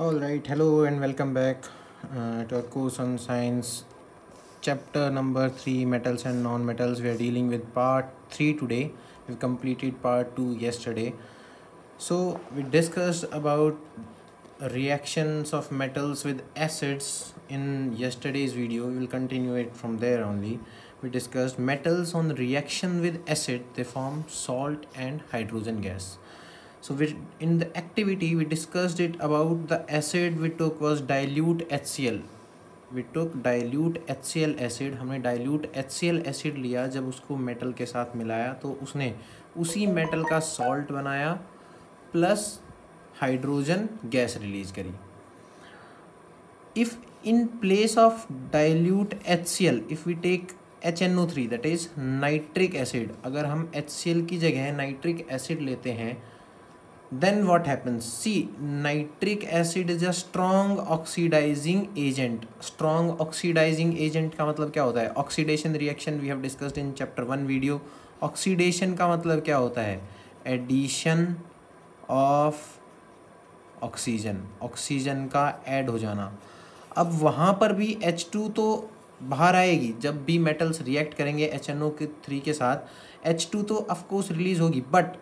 all right hello and welcome back uh, to our course on science chapter number 3 metals and non-metals we are dealing with part 3 today we've completed part 2 yesterday so we discussed about reactions of metals with acids in yesterday's video we will continue it from there only we discussed metals on reaction with acid they form salt and hydrogen gas so we, in the activity we discussed it about the acid we took was dilute HCl we took dilute H C L acid हमने dilute H C L acid लिया जब उसको metal के साथ मिलाया तो उसने उसी मेटल का सॉल्ट बनाया प्लस हाइड्रोजन गैस रिलीज करी if in place of dilute H C L if we take H N O three that is nitric acid अगर हम एच सी एल की जगह नाइट्रिक एसिड लेते हैं then what happens see nitric acid is a strong oxidizing agent strong oxidizing agent का मतलब क्या होता है oxidation reaction we have discussed in chapter one video oxidation का मतलब क्या होता है addition of oxygen oxygen का add हो जाना अब वहाँ पर भी H2 टू तो बाहर आएगी जब भी मेटल्स रिएक्ट करेंगे एच एन ओ के थ्री के साथ एच टू तो ऑफकोर्स रिलीज़ होगी बट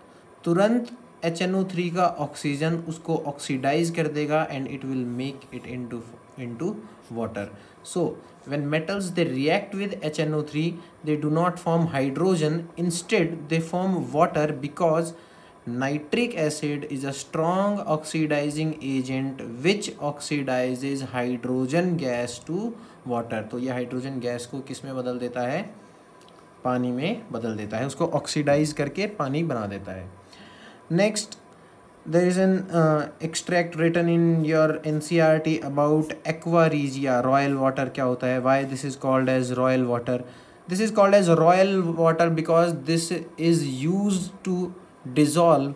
तुरंत एच एन ओ थ्री का ऑक्सीजन उसको ऑक्सीडाइज कर देगा and it will make it into into water so when metals they react with H N O three they do not form hydrogen instead they form water because nitric acid is a strong oxidising agent which oxidize hydrogen gas to water तो यह hydrogen gas को किस में बदल देता है पानी में बदल देता है उसको ऑक्सीडाइज करके पानी बना देता है next there is an uh, extract written in your ncrt about aqua regia royal water kya hota hai why this is called as royal water this is called as royal water because this is used to dissolve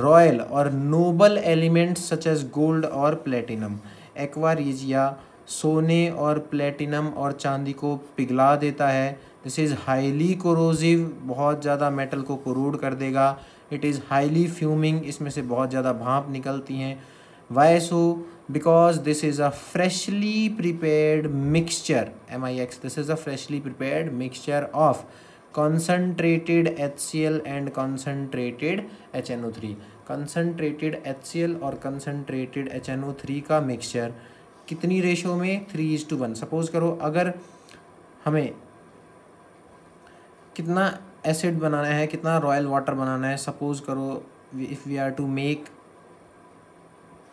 royal or noble elements such as gold or platinum aqua regia सोने और platinum और चांदी को पिघला देता है this is highly corrosive बहुत ज़्यादा मेटल को कोरूड कर देगा इट इज़ हाईली फ्यूमिंग इसमें से बहुत ज़्यादा भाप निकलती हैं why so because this is a freshly prepared mixture M I X this is a freshly prepared mixture of H H C L and concentrated N O three concentrated H C L और H N O three का mixture कितनी ratio में three is to one suppose करो अगर हमें कितना acid बनाना है कितना रॉयल वाटर बनाना है सपोज़ करो if we are to make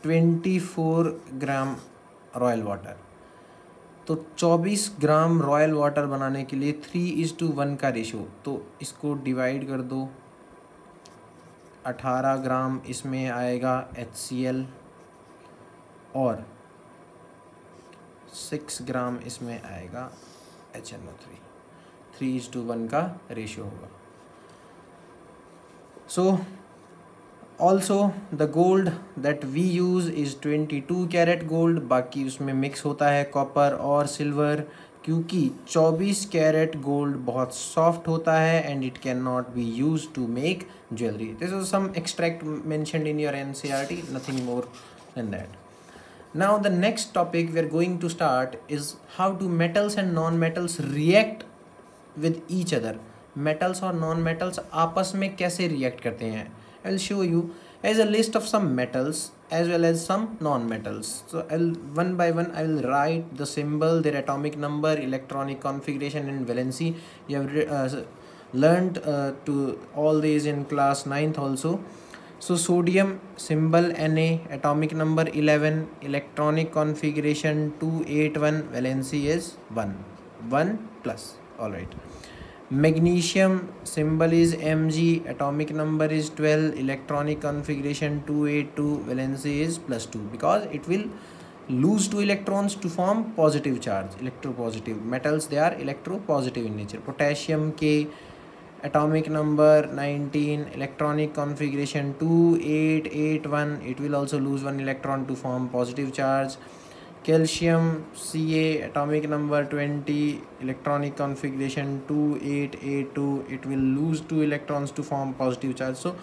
twenty four gram royal water तो चौबीस ग्राम रॉयल वाटर बनाने के लिए थ्री इज टू वन का रेशो तो इसको डिवाइड कर दो अठारह ग्राम इसमें आएगा एच सी एल और सिक्स ग्राम इसमें आएगा H N O three three is to one का रेशियो होगा so also the gold that we use is twenty two carat gold बाकी उसमें मिक्स होता है कॉपर और सिल्वर क्योंकि चौबीस कैरेट गोल्ड बहुत सॉफ्ट होता है and it can not be use to make jewellery this is some extract mentioned in your N C R T nothing more than that now the next topic we are going to start is how to metals and non metals react with each other metals और non metals आपस में कैसे react करते हैं I show you as a list of some metals as well as some non metals so I one by one I will write the symbol their atomic number electronic configuration and valency you have learn to all these in class ninth also so sodium symbol N A atomic number eleven electronic configuration two eight is one one plus all right magnesium symbol is mg atomic number is 12 electronic configuration 282 valency is plus 2 because it will lose two electrons to form positive charge electropositive metals they are electropositive in nature potassium k atomic number 19 electronic configuration 2881 it will also lose one electron to form positive charge Calcium, Ca, atomic number 20, electronic configuration 28A2. It will lose 2 electrons to form positive charge. So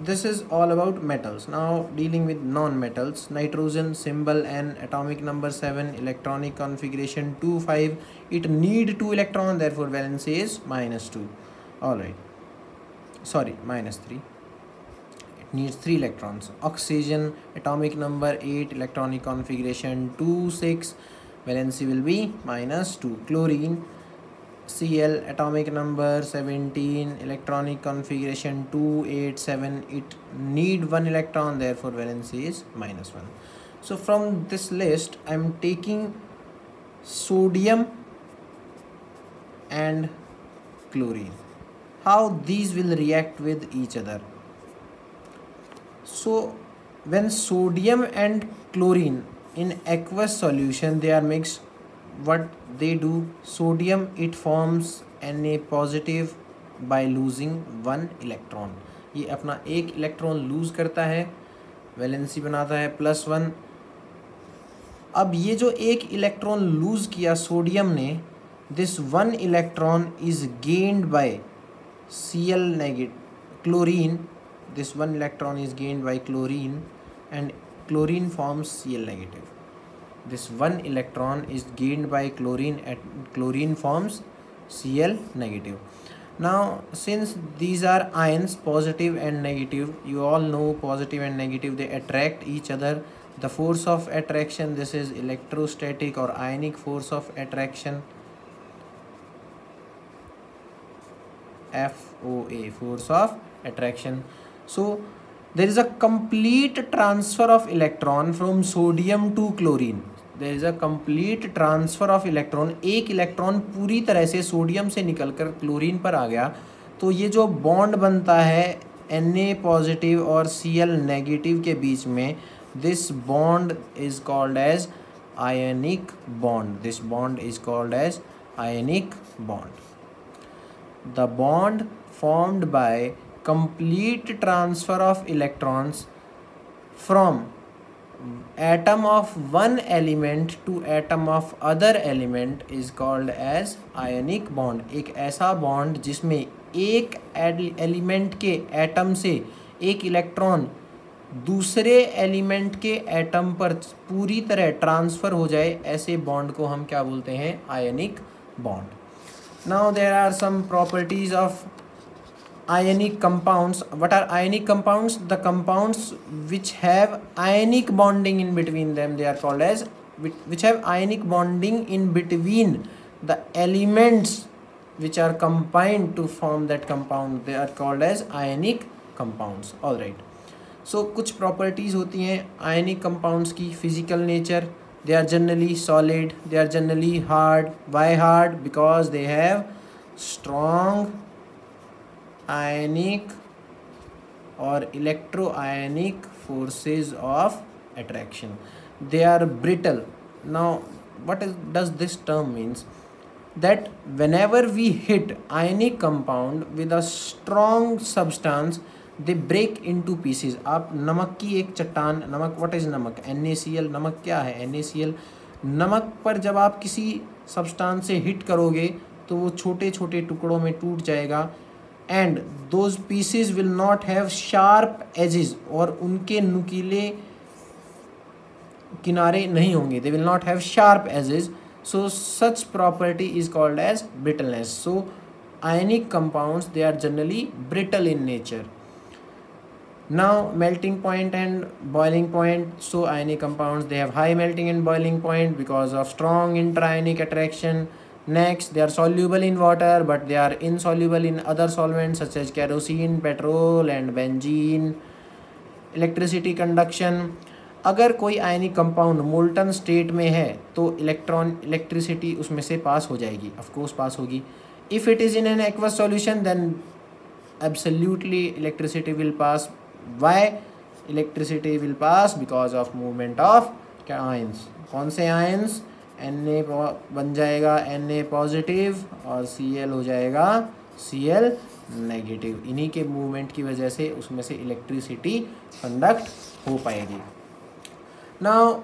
this is all about metals. Now dealing with non-metals, nitrogen symbol N, atomic number 7, electronic configuration 2,5. It need 2 electrons, therefore valence is -2. All right, sorry, -3 needs 3 electrons. Oxygen atomic number 8 electronic configuration 2 6 valency will be minus 2. Chlorine Cl atomic number 17 electronic configuration 287 it need one electron therefore valency is minus 1. So from this list I am taking sodium and chlorine how these will react with each other so when sodium and chlorine in aqueous solution they are mixed what they do sodium it forms Na positive by losing one electron ये अपना एक electron lose करता है valency बनाता है plus one अब ये जो एक इलेक्ट्रॉन लूज किया सोडियम ने this one electron is gained by C L negate chlorine this one electron is gained by chlorine and chlorine forms Cl negative. This one electron is gained by chlorine at chlorine forms Cl negative. Now since these are ions positive and negative you all know positive and negative they attract each other the force of attraction this is electrostatic or ionic force of attraction FOA force of attraction so there is a complete transfer of electron from sodium to chlorine there is a complete transfer of electron एक electron पूरी तरह से sodium से निकलकर chlorine पर आ गया तो ये जो बॉन्ड बनता है एन ए पॉजिटिव और सी एल नेगेटिव के बीच में this bond is called as ionic bond this bond is called as ionic bond the bond formed by complete transfer of electrons from atom of one element to atom of other element is called as ionic bond एक ऐसा bond जिसमें एक element के atom से एक electron दूसरे element के atom पर पूरी तरह ट्रांसफर हो जाए ऐसे बॉन्ड को हम क्या बोलते हैं ionic bond now there are some properties of ionic compounds what are ionic compounds the compounds which have ionic bonding in between them they are called as which have ionic bonding in between the elements which are combined to form that compound they are called as ionic compounds all right so कुछ properties होती हैं ionic compounds की physical nature they are generally solid they are generally hard why hard because they have strong ionic और electro ionic forces of attraction they are brittle now what is does this term means that whenever we hit ionic compound with a strong substance they break into pieces आप नमक की एक चट्टान नमक what is नमक N A C L नमक क्या है एन ए सी एल नमक पर जब आप किसी सब्सटांस से हिट करोगे तो वो छोटे छोटे टुकड़ों में टूट जाएगा and those pieces will not have sharp edges और उनके नुकीले किनारे नहीं होंगे they will not have sharp edges so such property is called as brittleness so ionic compound they are generally brittle in nature now melting point and boiling point so ionic compound they have high melting and boiling point because of strong interionic attraction Next, they are soluble in water but they are insoluble in other solvents such as kerosene, petrol and benzene. Electricity conduction अगर कोई ionic compound molten state में है तो electron electricity उसमें से पास हो जाएगी of course pass होगी if it is in an aqueous solution then absolutely electricity will pass why electricity will pass because of movement of ions कौन से आयंस एन ए बन जाएगा एन ए पॉजिटिव और सी एल हो जाएगा C L negative इन्हीं के movement की वजह से उसमें से इलेक्ट्रिसिटी कंडक्ट हो पाएगी now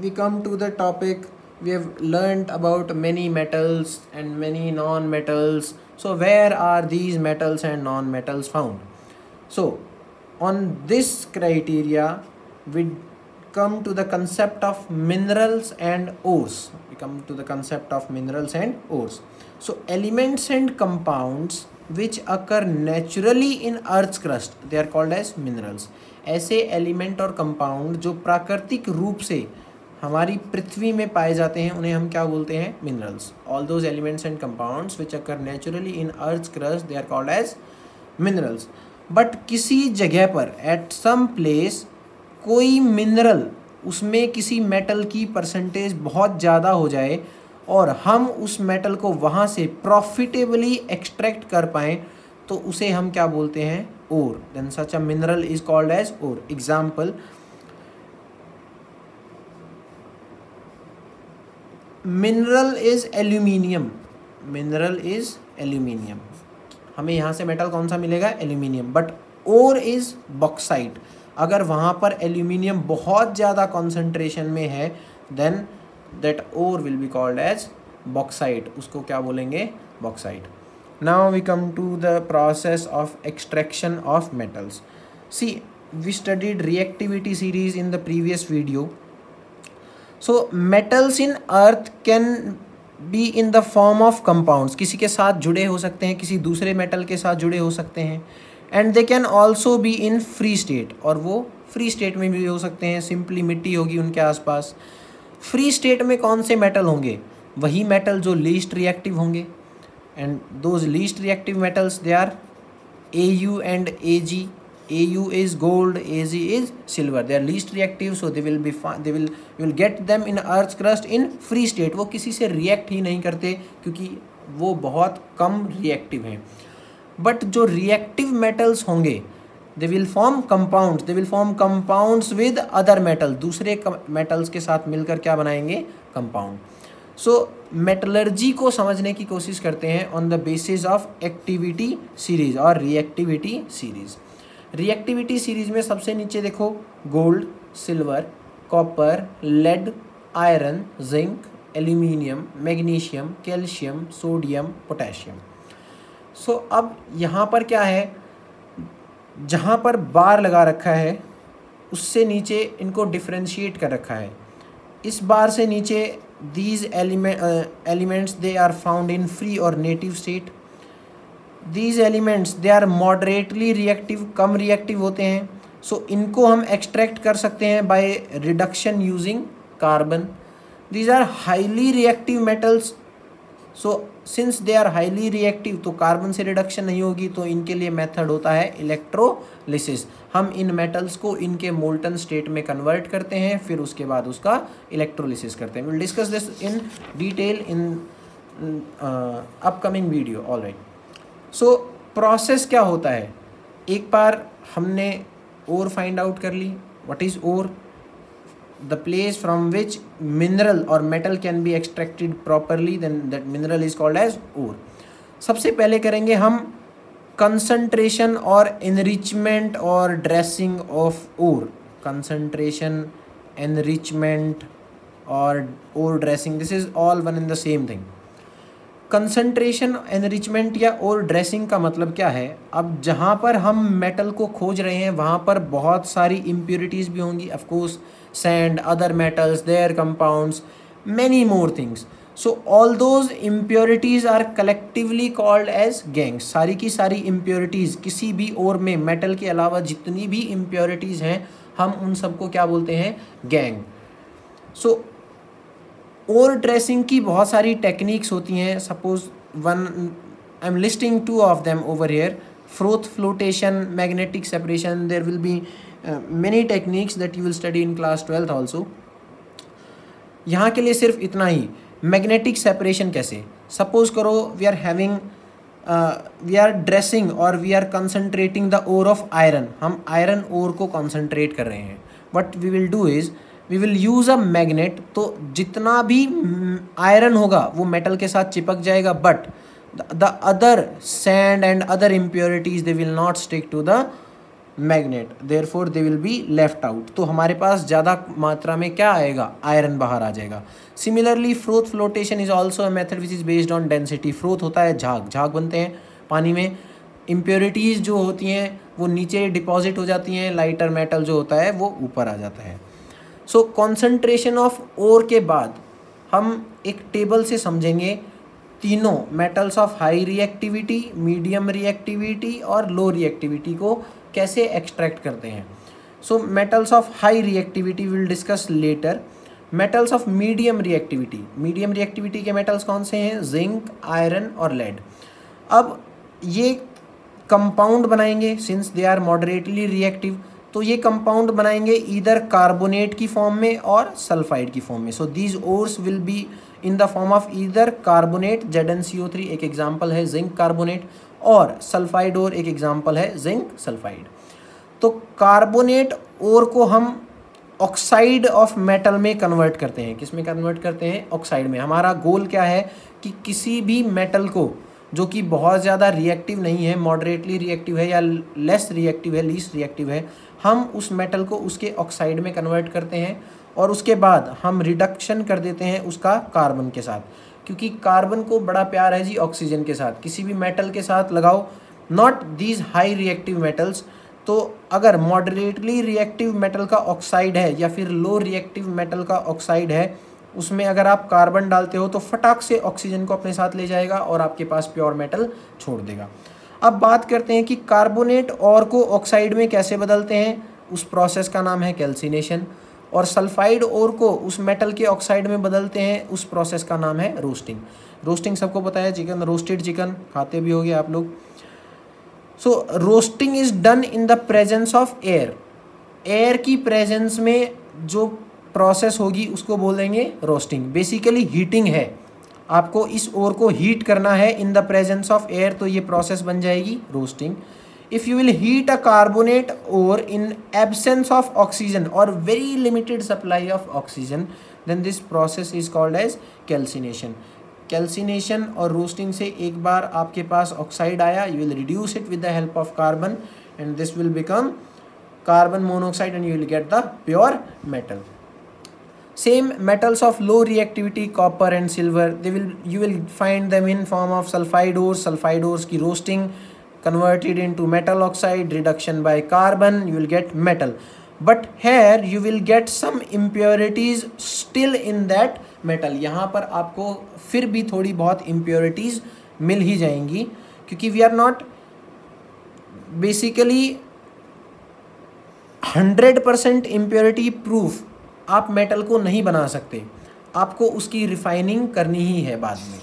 we come to the topic we have learn about many metals and many non metals so where are these metals and non metals found so on this criteria with come to the concept of minerals and ores we come to the concept of minerals and ores so elements and compounds which occur naturally in earth's crust they are called as minerals ऐसे element और compound जो प्राकृतिक रूप से हमारी पृथ्वी में पाए जाते हैं उन्हें हम क्या बोलते हैं minerals all those elements and compounds which occur naturally in earth crust they are called as minerals but किसी जगह पर एट सम प्लेस कोई मिनरल उसमें किसी मेटल की परसेंटेज बहुत ज़्यादा हो जाए और हम उस मेटल को वहाँ से प्रॉफिटेबली एक्सट्रैक्ट कर पाएँ तो उसे हम क्या बोलते हैं ore then such a mineral is called as ore example mineral is aluminium mineral is aluminium हमें यहाँ से मेटल कौन सा मिलेगा aluminium but ore is bauxite अगर वहाँ पर एल्यूमिनियम बहुत ज़्यादा कॉन्सेंट्रेशन में है then that ore will be called as bauxite उसको क्या बोलेंगे bauxite now we come to the process of extraction of metals see we studied reactivity series in the previous video so metals in earth can be in the form of compounds किसी के साथ जुड़े हो सकते हैं किसी दूसरे metal के साथ जुड़े हो सकते हैं and they can also be in free state और वो फ्री स्टेट में भी हो सकते हैं सिंपली मिट्टी होगी उनके आसपास फ्री स्टेट में कौन से मेटल होंगे वही मेटल जो लीस्ट रिएक्टिव होंगे and those least reactive metals they are A U and A G A U is gold A G is silver they are least reactive so they will be they will you will get them in earth crust in free state वो किसी से react ही नहीं करते क्योंकि वो बहुत कम reactive हैं बट जो रिएक्टिव मेटल्स होंगे they will form compound they will form compounds with other metal दूसरे मेटल्स के साथ मिलकर क्या बनाएंगे कंपाउंड सो मेटलर्जी को समझने की कोशिश करते हैं on the basis of activity series और रिएक्टिविटी सीरीज रिएक्टिविटी सीरीज में सबसे नीचे देखो gold silver copper lead iron zinc aluminium magnesium calcium sodium potassium so अब यहाँ पर क्या है जहाँ पर बार लगा रखा है उससे नीचे इनको डिफ्रेंशिएट कर रखा है इस बार से नीचे these element elements they are found in free और native state these elements they are moderately reactive come reactive होते हैं सो so, इनको हम एक्सट्रैक्ट कर सकते हैं by reduction using carbon these are highly reactive metals so since they are highly reactive तो carbon से रिडक्शन नहीं होगी तो इनके लिए मेथड होता है इलेक्ट्रोलिसिस हम इन मेटल्स को इनके मोल्टन स्टेट में कन्वर्ट करते हैं फिर उसके बाद उसका इलेक्ट्रोलिसिस करते हैं will discuss this in detail in upcoming video all right so process क्या होता है एक बार हमने और फाइंड आउट कर ली what is ore the place from which mineral or metal can be extracted properly then that mineral is called as ore सबसे पहले करेंगे हम concentration or enrichment or dressing of ore concentration enrichment or ore dressing this is all one in the same thing concentration enrichment या और dressing का मतलब क्या है अब जहाँ पर हम मेटल को खोज रहे हैं वहाँ पर बहुत सारी इम्प्योरिटीज़ भी होंगी of course sand other metals their compounds many more things so all those impurities are collectively called as gangues सारी की सारी इम्प्योरिटीज़ किसी भी और में मेटल के अलावा जितनी भी इम्प्योरिटीज़ हैं हम उन सबको क्या बोलते हैं gangue so so, ore dressing की बहुत सारी टेक्निक्स होती हैं suppose one I am listing two of them over here froth flotation magnetic separation there will be many techniques that you will study in class twelfth also यहाँ के लिए सिर्फ इतना ही मैग्नेटिक सेपरेशन कैसे सपोज करो we are having we are dressing और we are concentrating the ore of iron हम आयरन ओर को कॉन्सनट्रेट कर रहे हैं what we will do is we will use a magnet तो जितना भी आयरन हम्म, होगा वो मेटल के साथ चिपक जाएगा but the other sand and other impurities they will not stick to the magnet therefore they will be left out तो हमारे पास ज़्यादा मात्रा में क्या आएगा आयरन बाहर आ जाएगा similarly froth flotation is also a method which is based on density froth होता है झाग झाग बनते हैं पानी में इम्प्योरिटीज़ जो होती हैं वो नीचे डिपॉजिट हो जाती हैं लाइटर मेटल जो होता है वो ऊपर आ जाता है सो कॉन्सेंट्रेशन ऑफ ओर के बाद हम एक टेबल से समझेंगे तीनों metals of high reactivity medium reactivity और लो रिएक्टिविटी को कैसे एक्सट्रैक्ट करते हैं so metals of high reactivity will discuss later metals of medium reactivity medium reactivity के मेटल्स कौन से हैं जिंक आयरन और लेड अब ये कंपाउंड बनाएंगे since they are moderately reactive तो ये कंपाउंड बनाएंगे इधर कार्बोनेट की फॉर्म में और सल्फाइड की फॉर्म में so these ores will be in the form of इधर carbonate Z N C O three एक एग्जाम्पल है जिंक कार्बोनेट और सल्फाइड और एक एग्जाम्पल है जिंक सल्फाइड तो कार्बोनेट और को हम ऑक्साइड ऑफ मेटल में कन्वर्ट करते हैं किस में कन्वर्ट करते हैं ऑक्साइड में हमारा गोल क्या है कि किसी भी मेटल को जो कि बहुत ज़्यादा रिएक्टिव नहीं है मॉडरेटली रिएक्टिव है या लेस रिएक्टिव है लीस रिएक्टिव है हम उस मेटल को उसके ऑक्साइड में कन्वर्ट करते हैं और उसके बाद हम रिडक्शन कर देते हैं उसका कार्बन के साथ क्योंकि कार्बन को बड़ा प्यार है जी ऑक्सीजन के साथ किसी भी मेटल के साथ लगाओ not these high reactive metals तो अगर मॉडरेटली रिएक्टिव मेटल का ऑक्साइड है या फिर लो रिएक्टिव मेटल का ऑक्साइड है उसमें अगर आप कार्बन डालते हो तो फटाक से ऑक्सीजन को अपने साथ ले जाएगा और आपके पास प्योर मेटल छोड़ देगा अब बात करते हैं कि कार्बोनेट और को ऑक्साइड में कैसे बदलते हैं उस प्रोसेस का नाम है कैल्सिनेशन और सल्फाइड और को उस मेटल के ऑक्साइड में बदलते हैं उस प्रोसेस का नाम है रोस्टिंग रोस्टिंग सबको पता है चिकन रोस्टेड चिकन खाते भी गए आप लोग so roasting is done in the presence of air air की प्रेजेंस में जो प्रोसेस होगी उसको बोलेंगे रोस्टिंग बेसिकली हीटिंग है आपको इस ओर को हीट करना है in the presence of air तो ये प्रोसेस बन जाएगी roasting if you will heat a carbonate ore in absence of oxygen और very limited supply of oxygen then this process is called as calcination calcination और roasting से एक बार आपके पास ऑक्साइड आया you will reduce it with the help of carbon and this will become carbon monoxide and you will get the pure metal same metals of low reactivity copper and silver they will you will find them in form of sulfide ores sulfide ores ki roasting converted into metal oxide reduction by carbon you will get metal but here you will get some impurities still in that metal यहाँ पर आपको फिर भी थोड़ी बहुत impurities मिल ही जाएंगी क्योंकि we are not basically 100% impurity proof आप मेटल को नहीं बना सकते आपको उसकी रिफाइनिंग करनी ही है बाद में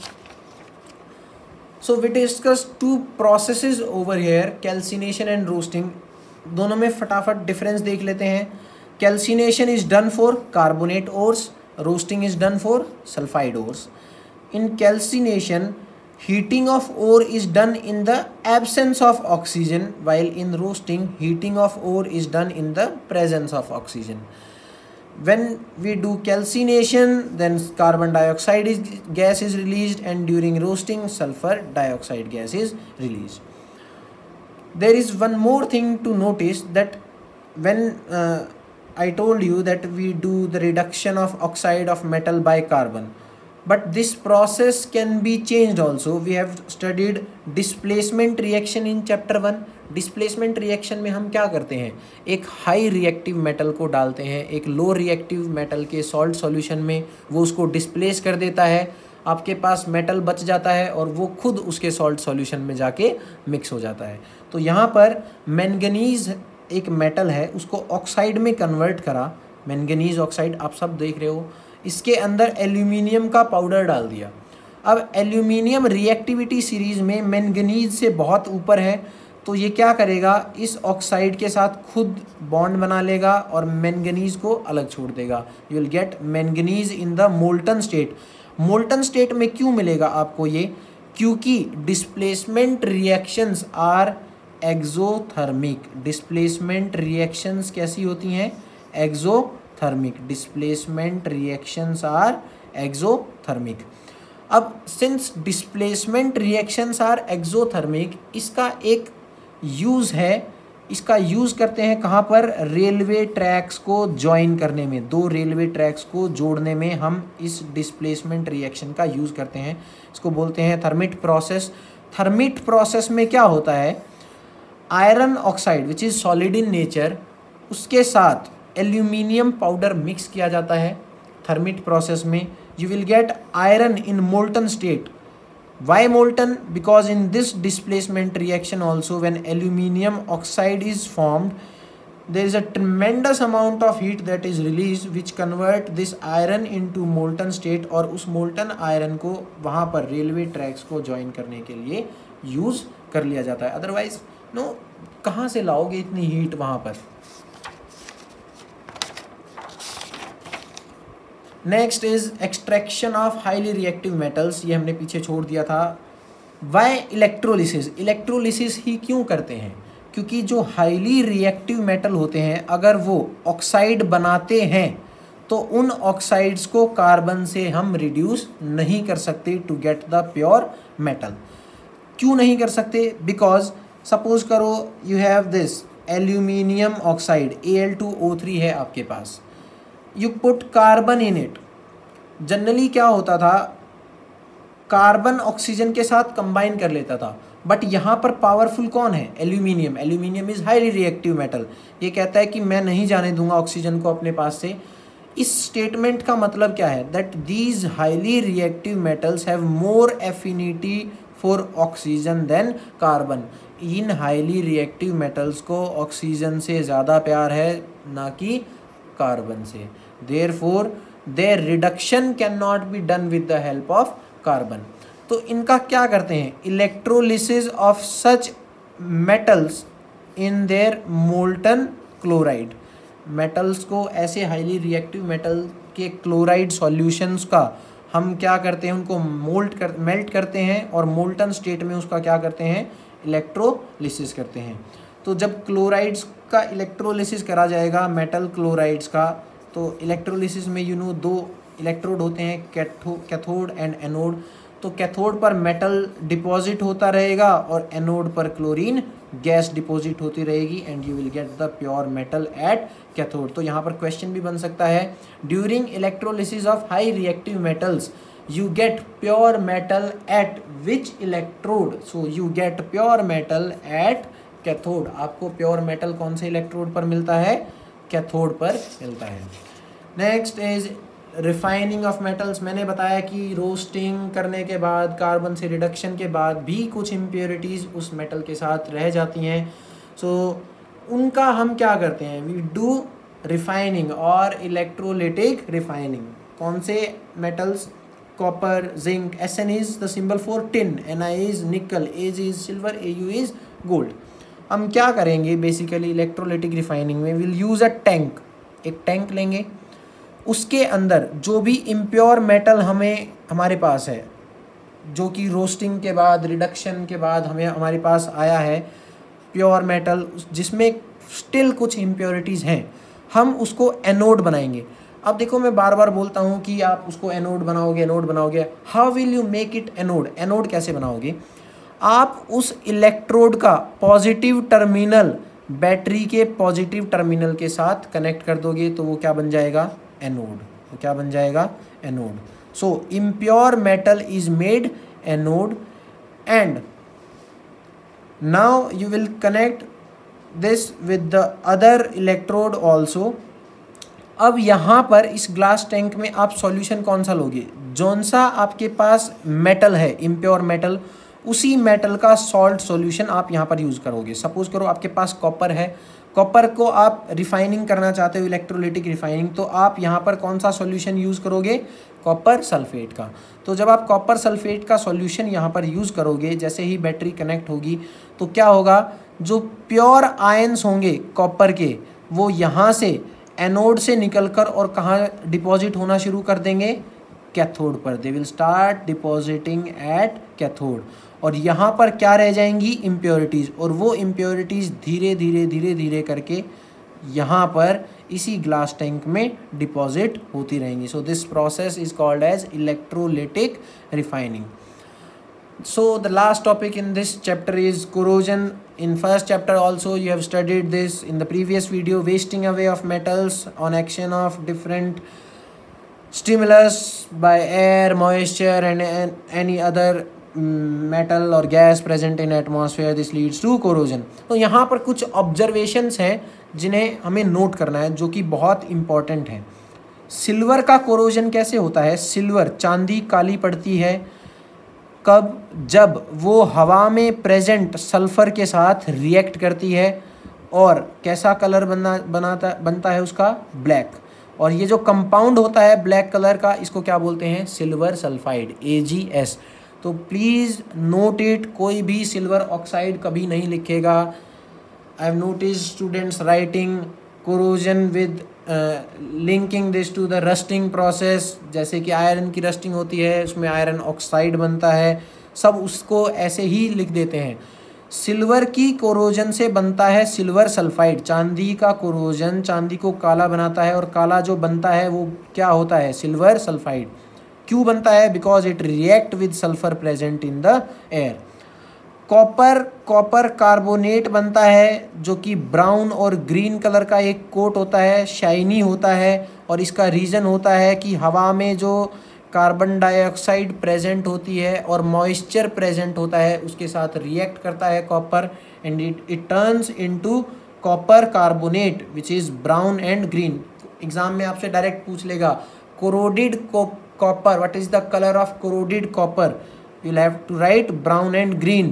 so we discuss two process over here calcination and roasting दोनों में फटाफट डिफरेंस देख लेते हैं calcination is done for carbonate ores roasting is done for sulphide ores in calcination heating of ore is done in the absence of oxygen while in roasting heating of ore is done in the presence of oxygen when we do calcination then carbon dioxide is, gas is released and during roasting sulfur dioxide gas is released there is one more thing to notice that when uh, i told you that we do the reduction of oxide of metal by carbon but this process can be changed also we have studied displacement reaction in chapter 1 displacement reaction में हम क्या करते हैं एक high reactive metal को डालते हैं एक लो रिएक्टिव मेटल के सॉल्ट सॉल्यूशन में वो उसको डिस्प्लेस कर देता है आपके पास मेटल बच जाता है और वो खुद उसके सॉल्ट सॉल्यूशन में जाके मिक्स हो जाता है तो यहाँ पर मैंगनीज एक मेटल है उसको ऑक्साइड में कन्वर्ट करा मैंगनीज ऑक्साइड आप सब देख रहे हो इसके अंदर एल्यूमिनियम का पाउडर डाल दिया अब एल्यूमिनियम रिएक्टिविटी सीरीज़ में मैंगनीज से बहुत ऊपर है तो ये क्या करेगा इस ऑक्साइड के साथ खुद बॉन्ड बना लेगा और मैंगनीज को अलग छोड़ देगा you will get manganese in the molten state molten state में क्यों मिलेगा आपको ये क्योंकि displacement reactions are exothermic displacement reactions कैसी होती हैं exothermic displacement reactions are exothermic अब since displacement reactions are exothermic इसका एक यूज़ है इसका यूज़ करते हैं कहाँ पर रेलवे ट्रैक्स को ज्वाइन करने में दो रेलवे ट्रैक्स को जोड़ने में हम इस डिस्प्लेसमेंट रिएक्शन का यूज़ करते हैं इसको बोलते हैं थर्मिट प्रोसेस थर्मिट प्रोसेस में क्या होता है iron oxide which is solid in nature उसके साथ एल्यूमिनियम पाउडर मिक्स किया जाता है थर्मिट प्रोसेस में you will get iron in molten state Why molten? Because in this displacement reaction also when aluminium oxide is formed, there is a tremendous amount of heat that is released which convert this iron into molten state or us molten iron ko वहाँ par railway tracks ko join करने ke liye use kar liya jata hai otherwise no, कहाँ se laoge itni heat वहाँ par next is extraction of highly reactive metals ये हमने पीछे छोड़ दिया था वाई इलेक्ट्रोलिसिस इलेक्ट्रोलिसिस ही क्यों करते हैं क्योंकि जो हाईली रिएक्टिव मेटल होते हैं अगर वो ऑक्साइड बनाते हैं तो उन ऑक्साइड्स को कार्बन से हम रिड्यूस नहीं कर सकते to get the pure metal क्यों नहीं कर सकते बिकॉज सपोज करो you have this aluminium oxide ए है आपके पास you put carbon in it generally क्या होता था कार्बन ऑक्सीजन के साथ कंबाइन कर लेता था बट यहाँ पर पावरफुल कौन है aluminium aluminium is highly reactive metal ये कहता है कि मैं नहीं जाने दूंगा ऑक्सीजन को अपने पास से इस स्टेटमेंट का मतलब क्या है that these highly reactive metals have more affinity for oxygen than carbon in highly reactive metals को ऑक्सीजन से ज़्यादा प्यार है ना कि कार्बन से therefore their reduction can not be done with the help of carbon तो इनका क्या करते हैं electrolysis of such metals in their molten chloride metals को ऐसे हाईली रिएक्टिव मेटल के क्लोराइड सॉल्यूशंस का हम क्या करते हैं उनको मोल्ट कर मेल्ट करते हैं और मोल्टन स्टेट में उसका क्या करते हैं इलेक्ट्रोलिसिस करते हैं तो जब क्लोराइड्स का इलेक्ट्रोलिसिस करा जाएगा मेटल क्लोराइड्स का तो इलेक्ट्रोलिसिस में यू नो दो इलेक्ट्रोड होते हैं कैथो कैथोड एंड एनोड तो कैथोड पर मेटल डिपॉजिट होता रहेगा और एनोड पर क्लोरीन गैस डिपॉजिट होती रहेगी and you will get the pure metal at cathode तो यहाँ पर क्वेश्चन भी बन सकता है during electrolysis of high reactive metals you get pure metal at which electrode so you get pure metal at cathode आपको प्योर मेटल कौन से इलेक्ट्रोड पर मिलता है कैथोड पर मिलता है next is refining of metals मैंने बताया कि रोस्टिंग करने के बाद कार्बन से रिडक्शन के बाद भी कुछ इम्प्योरिटीज़ उस मेटल के साथ रह जाती हैं सो so, उनका हम क्या करते हैं वी डू रिफाइनिंग और इलेक्ट्रोलिटिक रिफाइनिंग कौन से metals copper zinc S N is the symbol for tin N I is nickel A G is silver A U is gold हम क्या करेंगे बेसिकली इलेक्ट्रोलिटिक रिफाइनिंग में विल यूज़ अ टैंक एक tank लेंगे उसके अंदर जो भी इम्प्योर मेटल हमें हमारे पास है जो कि रोस्टिंग के बाद रिडक्शन के बाद हमें हमारे पास आया है प्योर मेटल जिसमें स्टिल कुछ इम्प्योरिटीज़ हैं हम उसको एनोड बनाएंगे अब देखो मैं बार बार बोलता हूँ कि आप उसको एनोड बनाओगे एनोड बनाओगे how will you make it anode anode कैसे बनाओगे आप उस इलेक्ट्रोड का पॉजिटिव टर्मिनल बैटरी के पॉजिटिव टर्मिनल के साथ कनेक्ट कर दोगे तो वो क्या बन जाएगा एनोड तो क्या बन जाएगा anode so impure metal is made anode and now you will connect this with the other electrode also अब यहाँ पर इस ग्लास टैंक में आप सॉल्यूशन कौन सा लोगे जौन सा आपके पास मेटल है इम्प्योर मेटल उसी मेटल का सॉल्ट सॉल्यूशन आप यहाँ पर यूज़ करोगे सपोज़ करो आपके पास कॉपर है कॉपर को आप रिफाइनिंग करना चाहते हो इलेक्ट्रोलिटिक रिफाइनिंग तो आप यहाँ पर कौन सा सॉल्यूशन यूज़ करोगे कॉपर सल्फेट का तो जब आप कॉपर सल्फेट का सॉल्यूशन यहाँ पर यूज़ करोगे जैसे ही बैटरी कनेक्ट होगी तो क्या होगा जो प्योर आयन्स होंगे कॉपर के वो यहाँ से एनोड से कर और कहाँ डिपॉजिट होना शुरू कर देंगे कैथोड पर they will start depositing at cathode और यहाँ पर क्या रह जाएंगी इम्प्योरिटीज़ और वो इम्प्योरिटीज़ धीरे धीरे धीरे धीरे करके यहाँ पर इसी ग्लास टैंक में डिपॉजिट होती रहेंगी so this process is called as electrolytic refining so the last topic in this chapter is corrosion in first chapter also you have studied this in the previous video wasting away of metals on action of different stimulus by air moisture and any other metal और gas present in atmosphere this leads to corrosion तो यहाँ पर कुछ observations हैं जिन्हें हमें note करना है जो कि बहुत इम्पॉर्टेंट है सिल्वर का कोरोजन कैसे होता है सिल्वर चांदी काली पड़ती है कब जब वो हवा में प्रेजेंट सल्फ़र के साथ रिएक्ट करती है और कैसा कलर बना बनाता बनता है उसका ब्लैक और ये जो कंपाउंड होता है ब्लैक कलर का इसको क्या बोलते हैं silver sulphide A G S तो प्लीज़ नोट इट कोई भी सिल्वर ऑक्साइड कभी नहीं लिखेगा I have notice students writing corrosion with linking this to the rusting process जैसे कि आयरन की रस्टिंग होती है उसमें आयरन ऑक्साइड बनता है सब उसको ऐसे ही लिख देते हैं सिल्वर की कोरोजन से बनता है सिल्वर सल्फाइड चांदी का कोरोजन चांदी को काला बनाता है और काला जो बनता है वो क्या होता है सिल्वर सल्फाइड क्यों बनता है because it react with sulphur present in the air copper copper carbonate बनता है जो कि ब्राउन और ग्रीन कलर का एक कोट होता है शाइनी होता है और इसका रीज़न होता है कि हवा में जो कार्बन डाइऑक्साइड प्रेजेंट होती है और मॉइस्चर प्रेजेंट होता है उसके साथ रिएक्ट करता है copper and it it turns into copper carbonate which is brown and green exam में आपसे डायरेक्ट पूछ लेगा corroded copper what is the color of corroded copper you'll have to write brown and green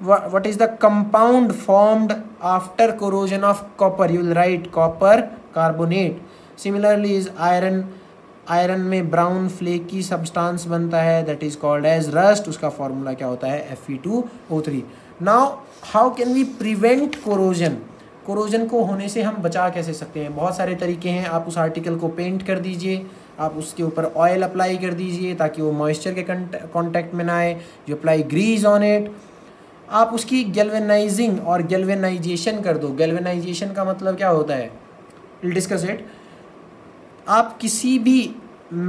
what, what is the compound formed after corrosion of copper you will write copper carbonate similarly is iron iron mein brown flaky substance banta hai that is called as rust uska formula kya hota hai fe2o3 now how can we prevent corrosion corrosion को होने से हम बचा कैसे सकते हैं बहुत सारे तरीके हैं आप उस आर्टिकल को पेंट कर दीजिए आप उसके ऊपर ऑयल अप्लाई कर दीजिए ताकि वो मॉइस्चर के कॉन्टैक्ट में ना आए जो अप्लाई ग्रीज ऑन इट आप उसकी गेलवेनाइजिंग और गेलवेनाइजेशन कर दो गेलवेनाइजेशन का मतलब क्या होता है डिस्कस इट आप किसी भी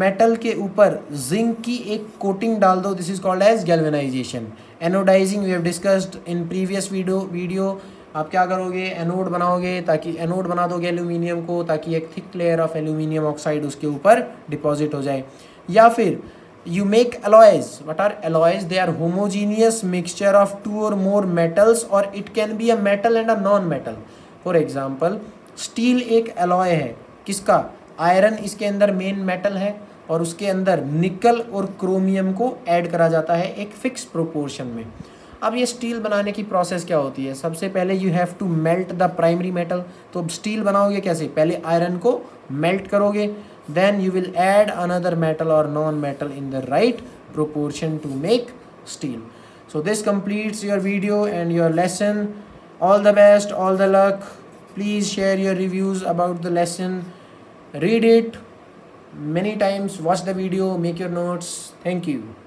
मेटल के ऊपर जिंक की एक कोटिंग डाल दो this is called as galvanisation anodising we have discussed in previous video video आप क्या करोगे एनोड बनाओगे ताकि एनोड बना दोगे एल्यूमिनियम को ताकि एक thick layer of aluminium oxide उसके ऊपर डिपॉजिट हो जाए या फिर you make alloys what are alloys they are homogeneous mixture of two or more metals or it can be a metal and a non metal for example steel एक alloy है किसका iron इसके अंदर main metal है और उसके अंदर nickel और क्रोमियम को ऐड करा जाता है एक फिक्स प्रोपोर्शन में अब ये स्टील बनाने की प्रोसेस क्या होती है सबसे पहले you have to melt the primary metal तो अब स्टील बनाओगे कैसे पहले आयरन को मेल्ट करोगे then you will add another metal or non metal in the right proportion to make steel so this completes your video and your lesson all the best all the luck please share your reviews about the lesson read it many times watch the video make your notes thank you